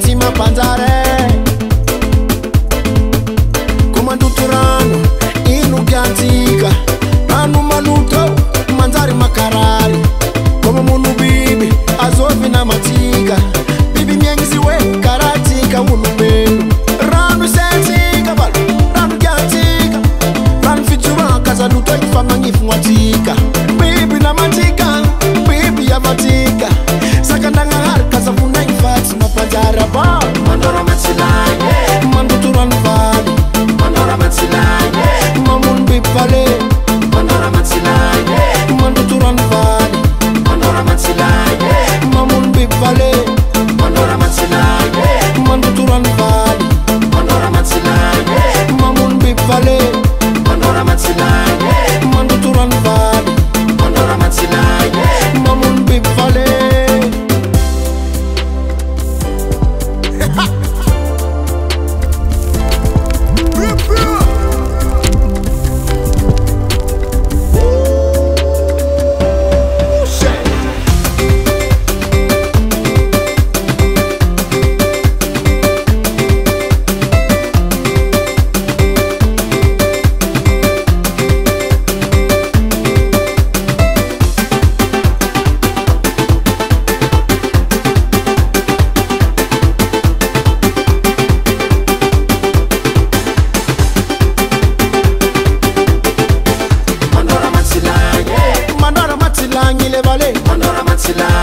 zio miaigny tonight